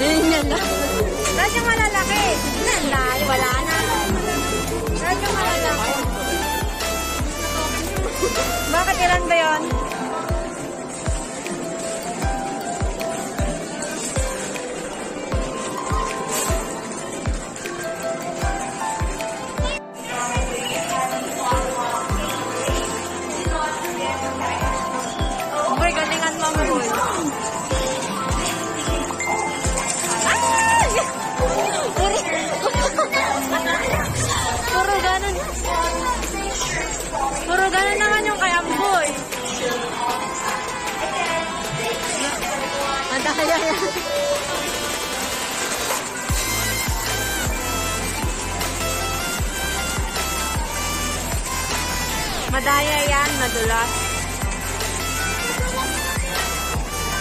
Ayun na. Saan yung malalaki? Yan wala na. Saan yung malalaki? Bakit ilan ba yun? Ang yan. Madaya yan, madulas.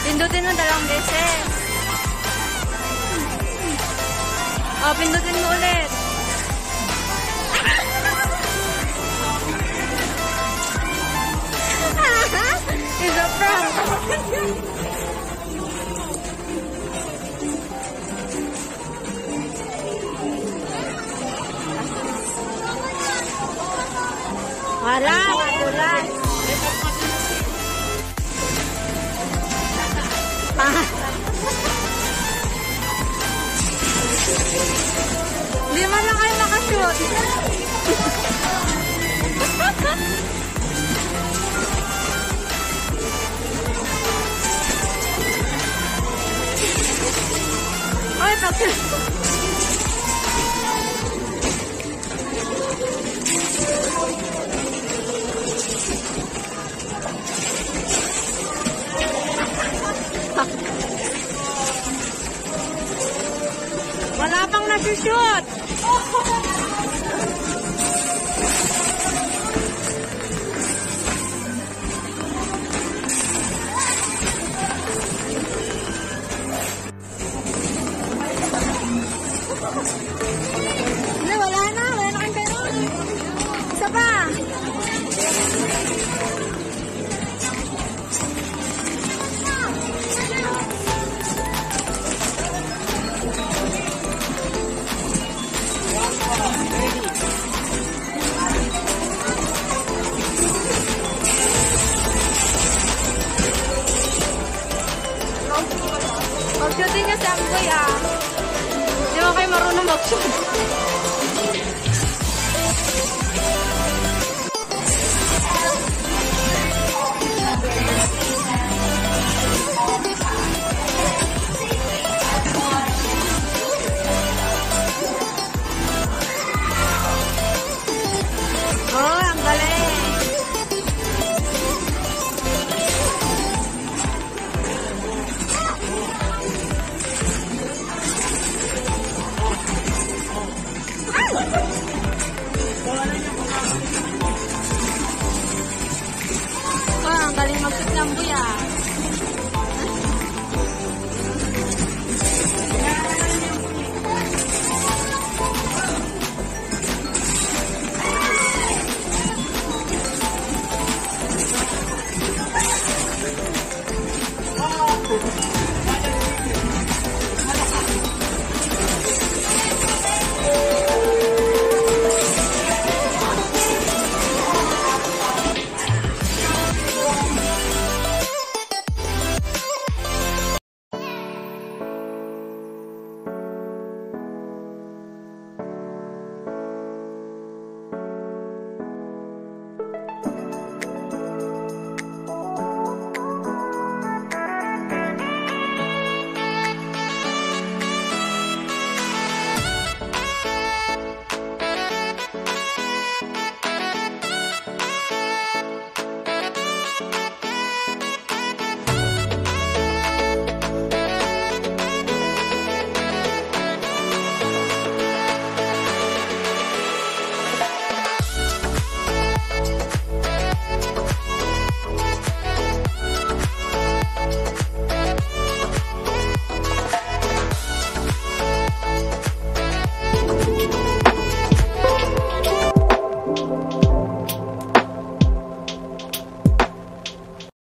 Pindutin mo dalawang beses. Oh, pindutin mo ulit. Wala, madulas. Ah. Di man lang kayo makashoot. Ay, tapos. Thank you. Galing magtik ng buya.